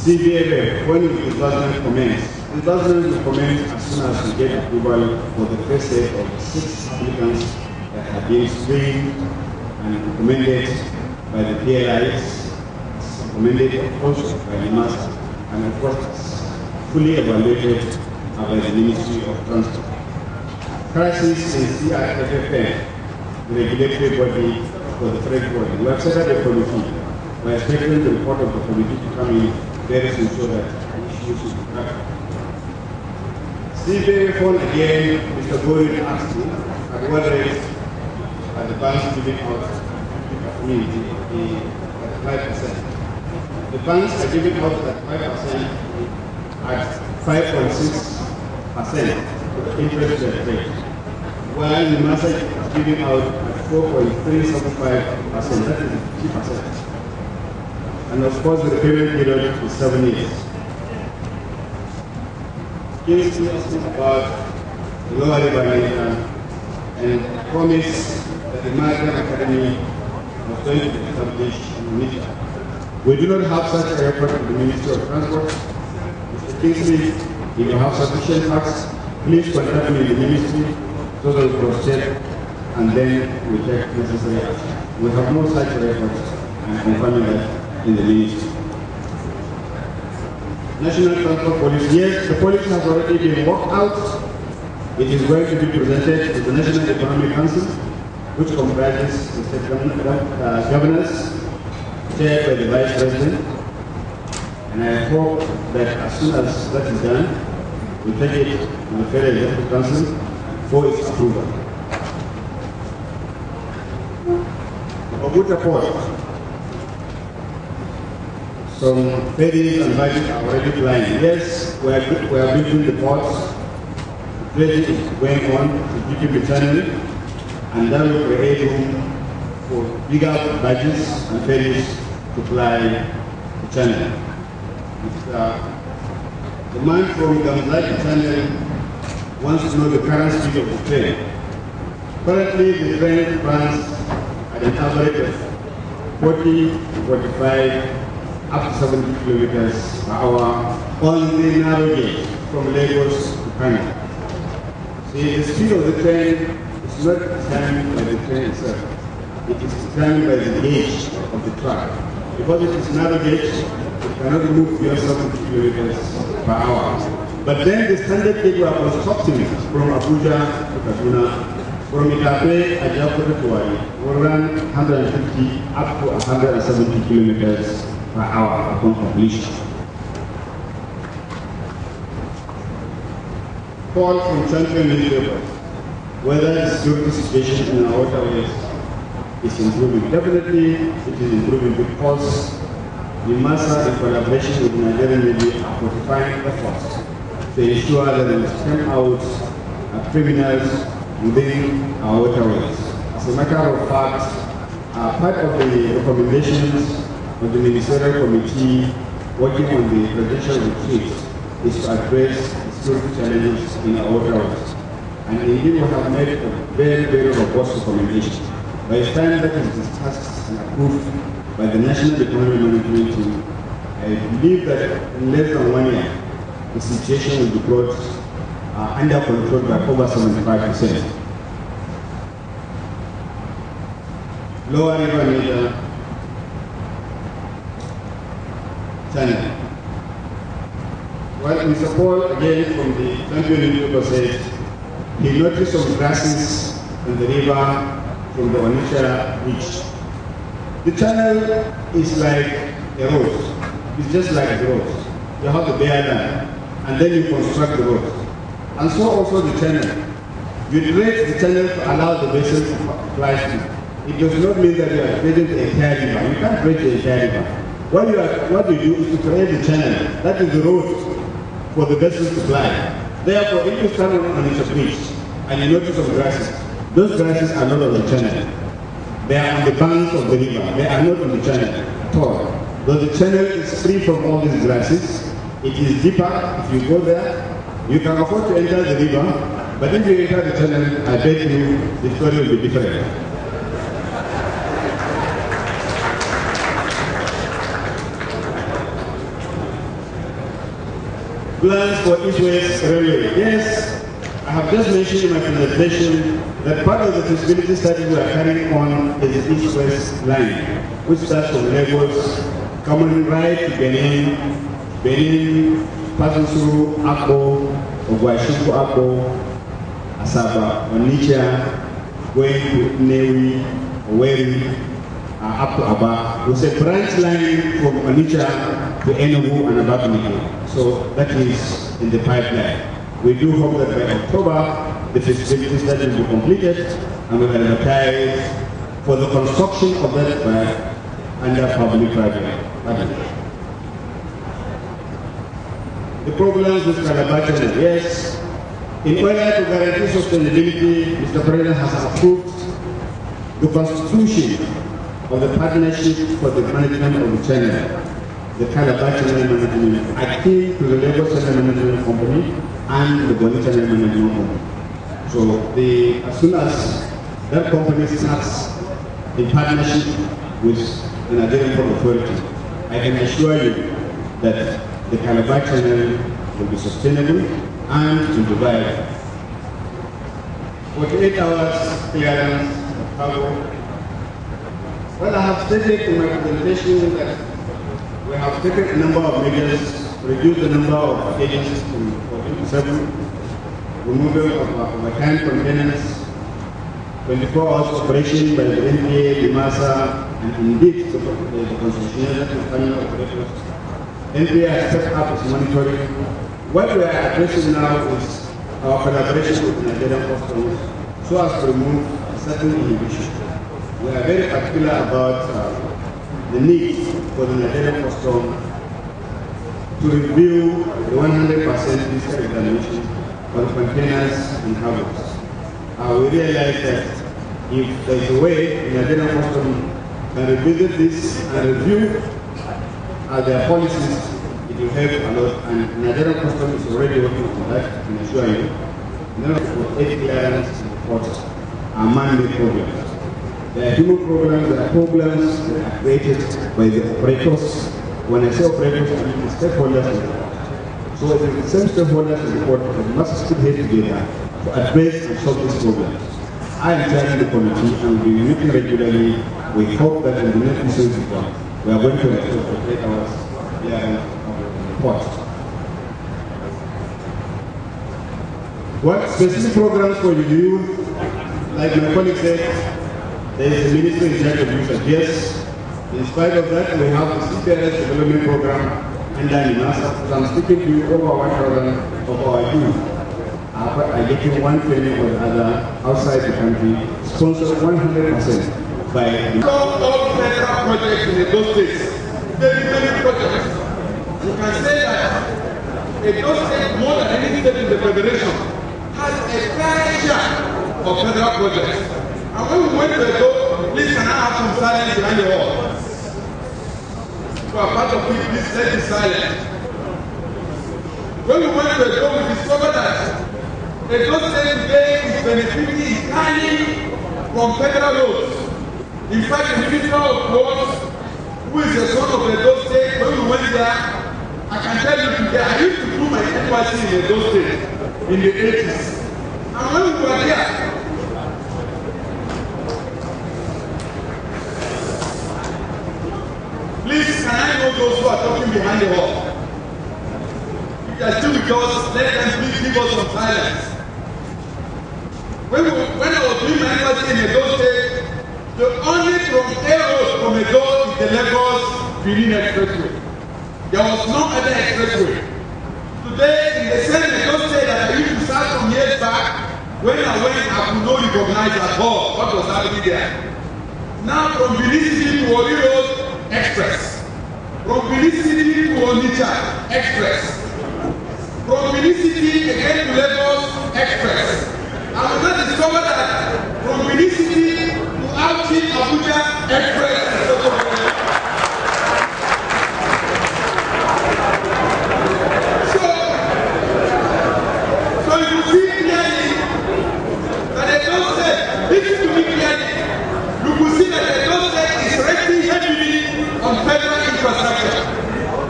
CVFF, when will disbursement commence? Disbursement will commence as soon as we get approval for the first set of six applicants that have been screened and recommended by the PLIs, of course by master, and of course fully evaluated by the Ministry of Transport. Crisis in CRFFN, the regulatory body for the freight body. We have set up a committee we are expecting the report of the committee to come in very soon so that issues will be tackled. CBA phone again, Mr. Gorin asked me at what rate are the banks giving out the, the, 5%. The banks are giving out at 5% at 5.6% interest rate, while the message is giving out at 4.375%, that is 50% and of course the payment period is seven years. Kings asking about the lower river and promise that the Maritime Academy was going to be established in Onitsha. We do not have such a record in the Ministry of Transport. Mr. Kingsley, if you have sufficient facts, please contact me in the ministry so that we cross-check and then we take necessary action. We have no such records and confirming that in the ministry. National Transport Police, yes, the policy has already been worked out. It is going to be presented to the National Economic Council, which comprises the state uh, governors, chaired by the Vice President. And I hope that as soon as that is done, we take it to the Federal Executive Council for its approval. Oguta Port. Some ferries and barges are already flying. Yes, we are, we are building the ports. Dredging is going on to the channel, and that will create room for bigger barges and ferries to fly channel. If, uh, the man from Gamzaki channel wants to know the current speed of the train. Currently, the train runs at an average of 40 to 45 up to 70 kilometers per hour on the narrow gauge from Lagos to Kano. See, the speed of the train is not determined by the train itself. It is determined by the gauge of the track. Because it is gauge, it cannot move beyond 70 kilometers per hour. But then the standard gauge we are from Abuja to Kaduna from Itakpe, Ajapo to Warri will run 150 up to 170 kilometers per hour upon completion. Call from central newspapers whether the security situation in our waterways is improving. Definitely it is improving because the MASA in collaboration with Nigerian Navy are fortifying efforts to ensure that is come out criminals within our waterways. As a matter of fact, uh, part of the recommendations of the ministerial committee working on the presidential retreat is to address security challenges in our waterways. And indeed we have made a very, very robust recommendation. By the time that is discussed and approved by the National Economic Management Team, I believe that in less than one year, the situation will be brought uh, under control by over 75%. Lower River Niger channel. Well, Mr. Paul, again from the champion said, he noticed some grasses in the river from the Onitsha beach. The channel is like a road. It's just like a road. You have to bare land, and then you construct the road. And so also the channel. You dredge the channel to allow the vessel to fly through. It does not mean that you are dredging the entire river. You can't dredge the entire river. What you, are, what you do is to create the channel. That is the road for the vessels to fly. Therefore, if you stand on a bridge and you notice some grasses, those grasses are not on the channel. They are on the banks of the river. They are not on the channel at all. Though the channel is free from all these grasses, it is deeper. If you go there, you can afford to enter the river, but if you enter the channel, I bet you the story will be different. plans for East-West Railway. Yes, I have just mentioned in my presentation that part of the feasibility study we are carrying on is the East-West line, which starts from Lagos, coming right to Benin, Benin, passing through Akko, Ogwashi-Uku Akko, Asaba, Onitsha, going to Nnewi, Owerri, uh, up to Aba. With a branch line from Onitsha to Enugu and Abakaliki. So that is in the pipeline. We do hope that by October, the feasibility study will be completed and we will advertise for the construction of that track under public-private partnership. The problems with Calabar Channel, yes. In order to guarantee sustainability, Mr. President has approved the constitution of the partnership for the management of the channel the Calabar Channel Management akin to the Lagos Channel Management Company and the Bonny Channel Management Company. So as soon as that company starts in partnership with the Nigerian Port Authority, I can assure you that the Calabar Channel will be sustainable and will viable. 48 hours clearance of cargo. Well, I have stated in my presentation that we have taken a number of measures reduce the number of agencies to 47, removal of overtime containers, 24 hours operation by the NPA, the MASA, and indeed the, the, constitutional panel operators. NPA has stepped up its monitoring. What we are addressing now is our collaboration with Nigerian customs so as to remove certain inhibition. We are very particular about uh, the need for the Nigerian custom to review the 100% fiscal examination for containers and cargoes. Uh, we realize that if there is a way the Nigerian custom can revisit this and review uh, their policies, it will help a lot. And Nigerian custom is already working on that, I can assure you. None the eight clearance and reports are man-made problems. There are human problems, there are problems that are created by the operators. When I say operators, I mean the stakeholders stakeholders in the report that must still head together to address and solve these problems. I am chairing the committee and we will meeting regularly. We hope that in the next meeting we are going to record for eight hours yeah, report. What specific programs for the youth? Like my colleague said, there is a ministry in charge of youth Yes, in spite of that, we have the CPRS development program under NIMASA. So I'm speaking to you over 1,000 of our youth are, are getting one training or the other outside the country, sponsored 100% by the all, federal projects in those states, very many projects. You can say that Edo State, more than any state in the federation, has a fair share of federal projects. And when we went to Edo, please can I have some silence behind the wall? You are part of it, please let it silent. When we went to Edo, we discovered that Edo State today is benefiting entirely from federal roads. In fact, the Minister of Roads, who is the son of Edo State, when we went there, I can tell you today, I used to do my NYC in Edo State in the 80s. And when we were there, know those who are talking behind the wall? If they are still with us, let them please give us some silence. When, we, when I was doing my NYC in Edo State, the only from A road from Edo is the Lagos Benin Expressway. There was no other expressway. Today, in the same Edo State that I used to start some years back, when I went, I could not recognize at all what was happening there. Now, from Benin City to Ori Road, express. From Benin City to Onitsha, express. From Benin City again to Lagos, express. I will not discover that from Benin City to Auchi, Abuja, express. So, so you see clearly that they don't say, listen to me clearly, you will see that they don't say it's resting heavily on federal infrastructure.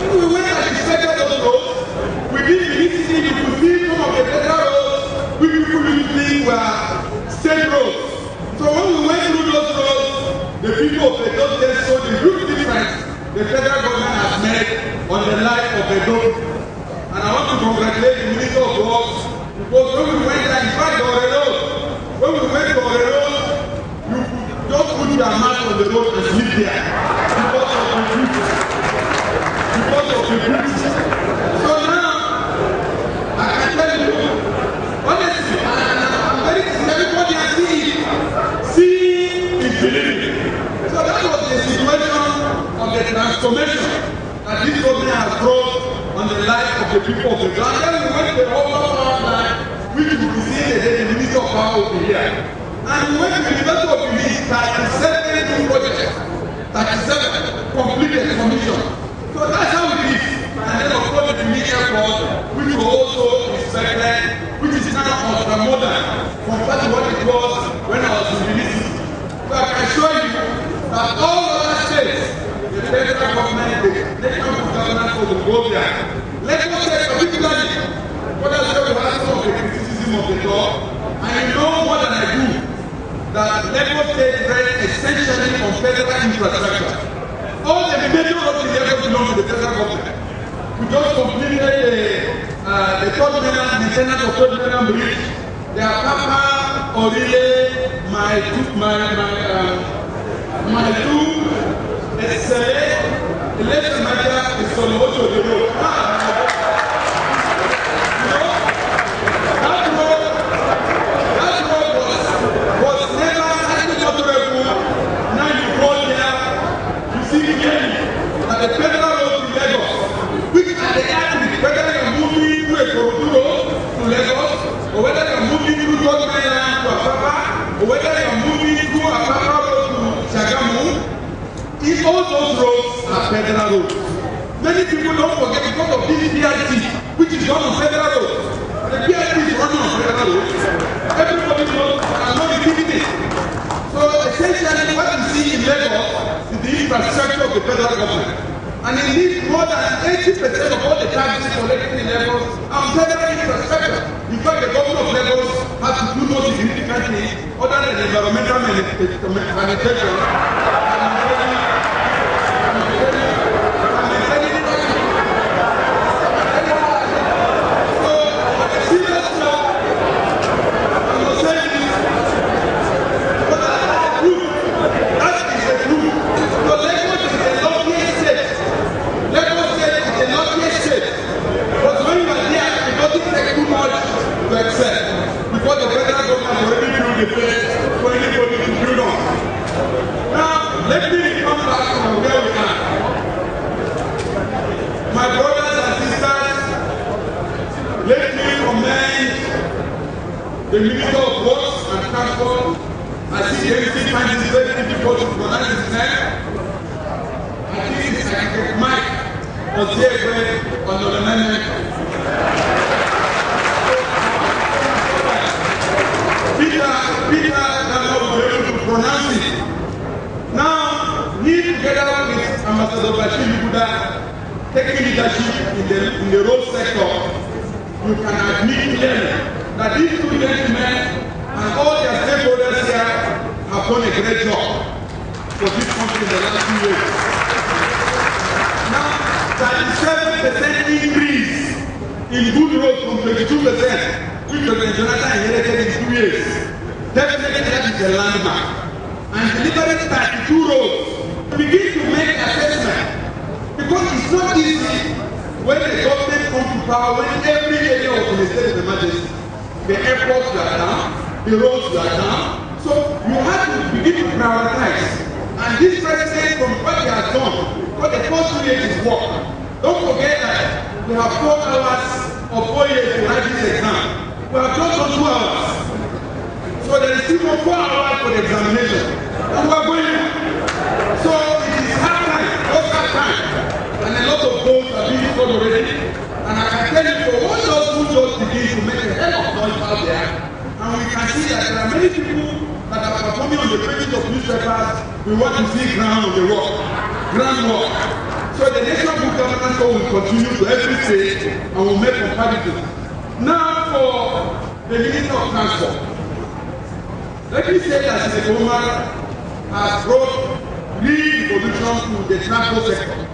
When we went and inspected those roads, within Benin City, you could see some of the federal roads which people think were state roads. So when we went through those roads, the people of Edo State saw the huge difference the federal government has made on the life of Edo. And I want to congratulate the Minister of Works because when we went there, in fact, the road, when we went to the road, you just put your mat on the road and sleep there because of the beauty. Because of the beauty. So now, I can tell you, honestly, and I'm very everybody has seen it. Seeing is believing. So that was the situation of the transformation that this government has brought on the life of the people of the ground. Then we went to the whole power line, which we will see the day the Minister of Power will be here. And we went to the University of Benin, 37 new projects, 37 completed commission. So that's how it is. And then of course the Benin airport, which was also inspected, which is now ultra modern compared to what it was when I was in City. So I can assure you that all other states, the federal government, the national government for the go there. Lagos State particularly, what I say we have some of the criticism of the law, and you know more than I do, that Lagos State rests essentially on federal infrastructure. All the major roads in Lagos belong to the federal government. We just completed the, uh, the third mainland maintenance of third mainland bridge. The Apapa, Orile, my two, my, my, uh, my two, Esele, Elesa Maja, is on Ocho the road. That road, that road was, was never agriculturable. Now you go there, you see clearly that the federal road to Lagos, which at the end, whether you're moving through a Korokoro to Lagos, or whether you're moving through North Mainland to Apapa, or whether you're moving through Apapa Road to Shagamu, if all those roads are federal roads. Many people don't forget because of this BRT, which is run on federal roads. The BRT is running on federal roads. Everybody knows and not repeating it. So essentially what you see in Lagos is the infrastructure of the federal government. And indeed more than 80% of all the taxes collected in Lagos are federal infrastructure. In fact, the government of Lagos has to do no significant thing other than environmental sanitation. My brothers and sisters, let me commend the Minister of Works and Transport. I think everything finds it very difficult to pronounce his name. I think it's like Mike Oziegwe Onolemene. Peter, Peter cannot be able to pronounce it. Now, he together with Ambassador Bashir Buddha taking leadership in the, in the road sector, you can admit clearly that these two gentlemen and all their stakeholders here have done a great job for this country in the last few years. Now, 37% increase in good roads from 22% which President Jonathan inherited in two years. Definitely that is a landmark. And delivering 32 roads, begin to make assessment. Because it's not easy when the government comes to power, when every area of the state of emergency, the airports were down, the roads were down. So you have to begin to prioritize. And this president, from what he has done, because the first two years is work. Don't forget that we have four hours or four years to write this exam. We have just done two hours. So there is still more four hours for the examination. And we are going. So it is hard time, just hard time. And a lot of goals are being scored already. And I can tell you for all those who just begin to make a hell of noise out there, and we can see that there are many people that are performing on the pages of newspapers, we want to see ground on the rock, ground work. So the national book governance will continue to every state and will make comparisons. Now for the Minister of Transport. Let me say that the woman has brought real evolution to the transport sector.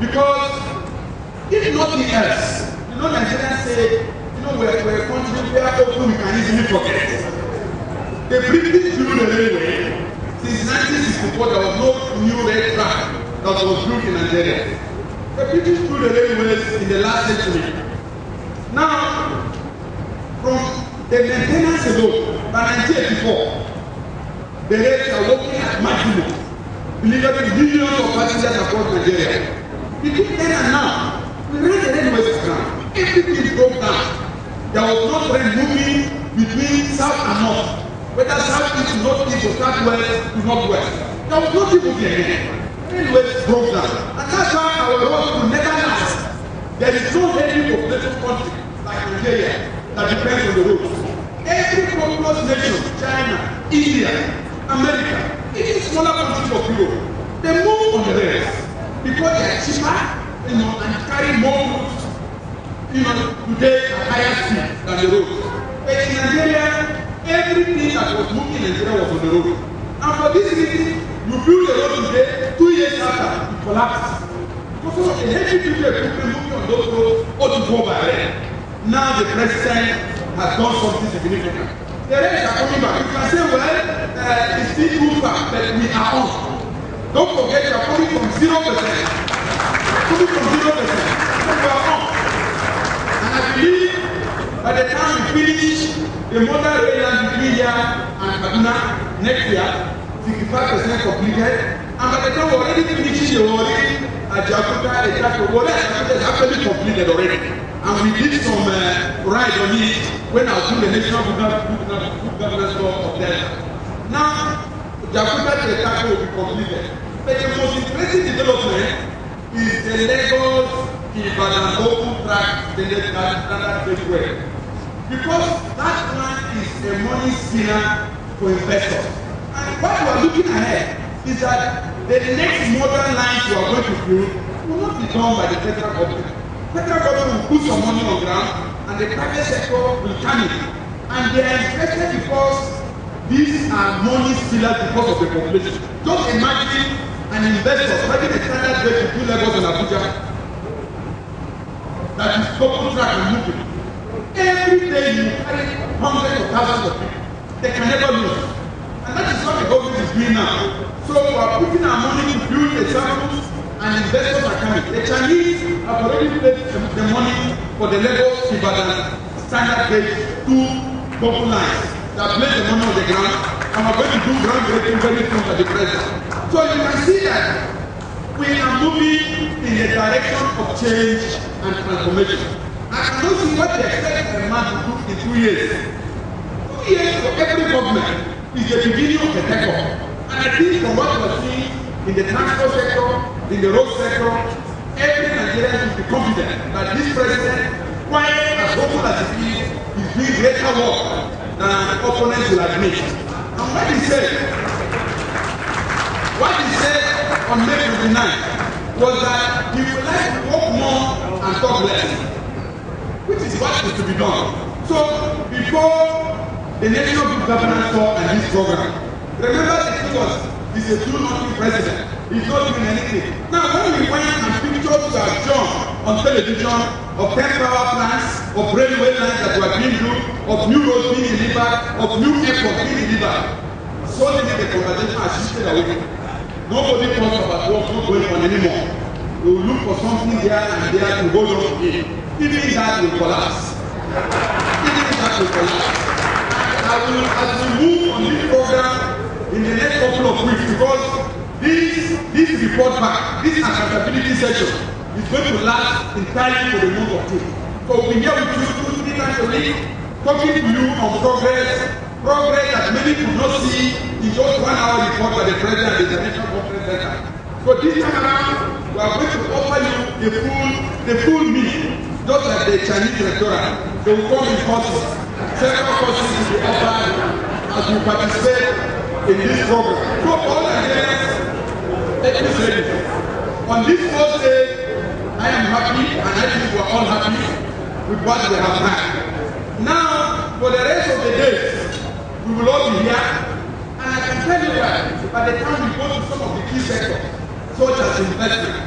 Because if nothing else, you know Nigerians say, you know, we're, we're a country where open we can easily forget. The British built the railway since 1964 there was no new rail track that was built in Nigeria. The British built the railways in the last century. Now, from the maintenance alone, by 1984, the rails are working at maximum, delivering millions of passengers across Nigeria. Between then and now, we ran the railways ground. Everything broke down. There was no train moving between south and north, whether south east, north east, or southwest to northwest. There was no people there. Railways broke down. And that's why our roads will never last. There is no heavy population country like Nigeria that depends on the roads. Every populous nation, China, India, America, even smaller countries of Europe, they move on the rails because they are cheaper, you know, and carry more you know, today at higher speed than the road. But in Nigeria, everything that was moving in Nigeria was on the road. And for this reason, you build a road today, two years after, it collapses. Because of the heavy duty equipment moving on those roads ought to go by rail. Now the president has done something significant. The rails are coming back. You can say, well, uh, it's still too far, but we are on. Don't forget you are coming from zero percent. Coming from zero percent. We are on. And I believe by the time we finish the modern rail line between here and Kaduna next year, 65% completed. And by the time we're already finishing the already Ajakuta, Ejako, well, Ajakuta is actually completed already. And we did some uh, ride on it when I was doing the National Good Governance, Law of Delta. Now, Jakuta to Ejako will be completed. But the most impressive development is the Lagos Ibadan local track standard standard gauge way. Because that plan is a money spinner for investors. And what we are looking ahead is that the next modern lines we are going to build will not be done by the federal government. Federal government will put some money on ground and the private sector will come in. And they are interested because these are money stealers because of the population. Just imagine an investor having a standard rate between Lagos and Abuja that is double track and moving. Every day you carry hundreds of thousands of people. They can never lose. And that is what the government is doing now. So we are putting our money to build the samples and investors are coming. The Chinese have already paid the money for the Lagos Ibadan standard gauge two double lines that place the money on the ground and we're going to do groundbreaking very soon at the president. So you can see that we are moving in the direction of change and transformation. I cannot see what they expect a man to do in two years. Two years for every government is the beginning of the takeoff. And I think from what we are seeing in the transport sector, in the road sector, every Nigerian should be confident that this president, quite as hopeful as he is, is doing greater work than opponents will admit. And what he said, what he said on May 29th was that he would like to work more and talk less, which is what is to be done. So before the National Good Governance Law and this program, remember the thing was, he's a do nothing president. He's not doing anything. Now when we went and pictures were shown on television of 10 power plants, of railway lines that were being built, of new roads being delivered, of new airports being delivered, suddenly the conversation has shifted away. Nobody talks about what's going on anymore. We will look for something there and there to hold on to. Even that will collapse. Even that will collapse. I will, as we move on this program in the next couple of weeks, because this, this report back, this accountability session is going to last entirely for the month of June. So be here with you two, talking to you on progress, progress that many could not see in just one hour report by the president and the international conference center. So this time around, we are going to offer you the full, the full meal, just like the Chinese restaurant. They will come in courses. Several courses will be offered as you participate in this program. So all Nigerians, say this. On this first day, I am happy and I think we are all happy with what we have had. Now, for the rest of the days, we will all be here. And I can tell you that by the time we go to some of the key sectors, such as investment,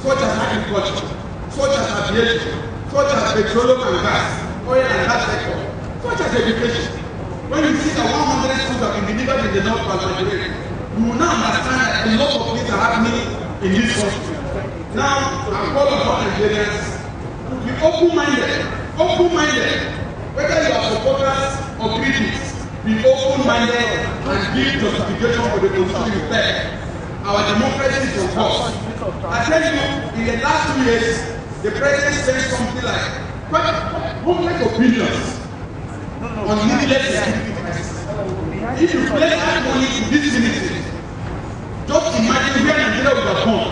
such as agriculture, such as aviation, such as petroleum and gas, oil and gas sector, such as education, when you see that 100 schools have been delivered in the North West Nigeria, you will now understand that a lot of things are happening in this country. Now, I call upon Nigerians to be open-minded, open-minded, whether you are supporters or critics, be open-minded and give justification for the position you take. Our democracy is on course. I tell you, in the last two years, the president spent something like of billions on needless security. If you place that money to this ministry, just imagine where Nigeria would have gone.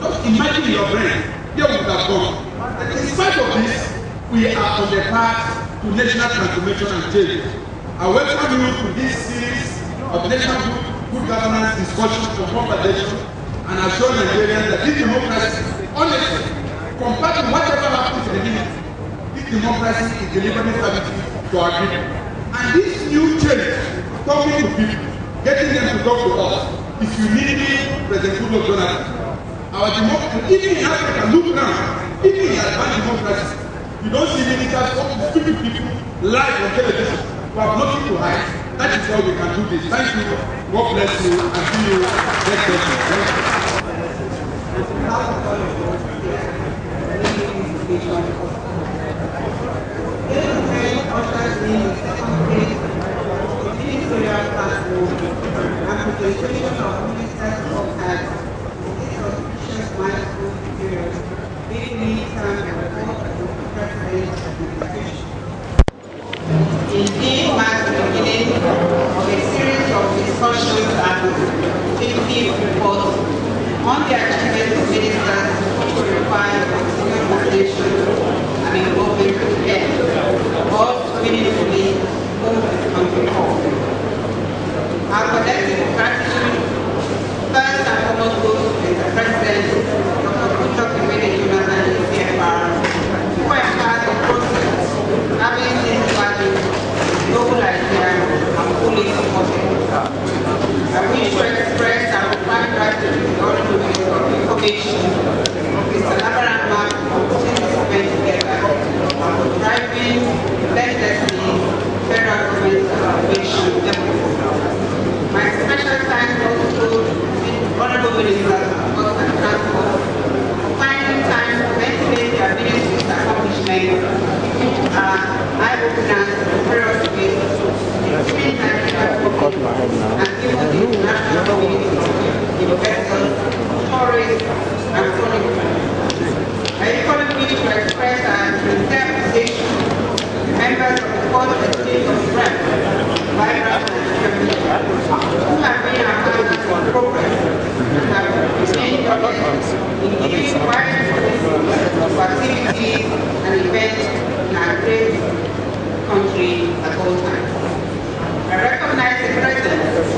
Just imagine in your brain where would have gone. And in spite of this, we are on the path to national transformation and change. I welcome you to this series of national good, good governance discussions and conversation and assure Nigerians that this democracy, honestly, compared to whatever happens in the minute, this democracy is delivering services to our people. And this new change, talking to people, getting them to talk to us, is uniquely President Goodluck Jonathan. our democracy, even in Africa, look now, even in advanced democracy, you don't see militants filming people live on television who have nothing to hide. That is how we can do this. Thank you. God bless you and see you next session. ministerial platform and presentation of ministers of health this auspicious milestone period being midterm and report of the president's administration. Indeed marks the 50 reports on the achievements of ministers which require continued mobilization and involvement with all meaningfully move this country forward. Our collective gratitude first and foremost goes I wish to express our profound gratitude to the Honorable Minister of Information, Mr. Labaran Maku, for putting this event together, and for driving relentlessly federal government efforts. My special thanks goes to the Honorable Minister of Works and Transport for finding time to ventilate their ministry's accomplishments, which for various ways, including Nigeria and country at all times. I recognize the presence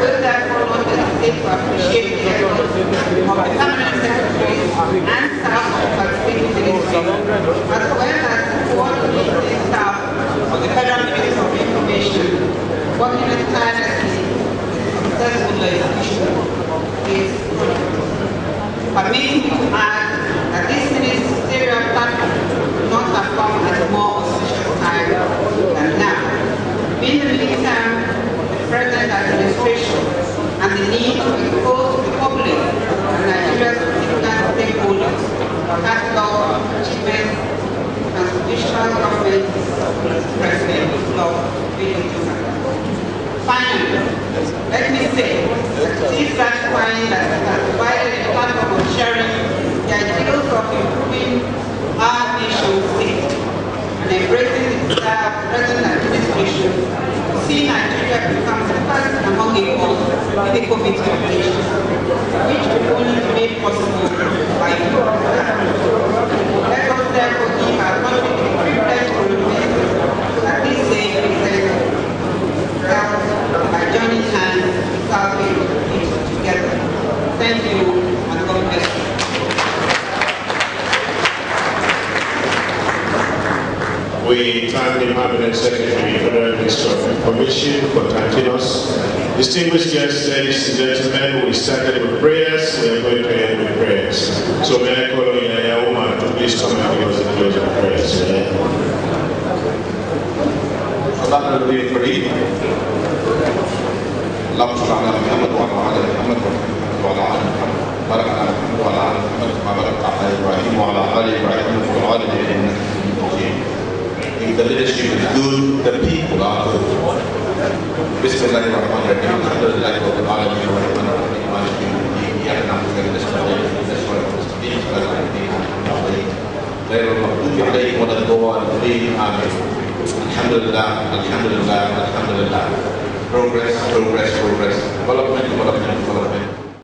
To appreciate the of secretaries and staff of